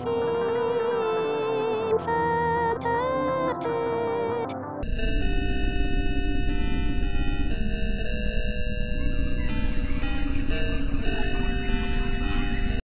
Fantastic.